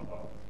about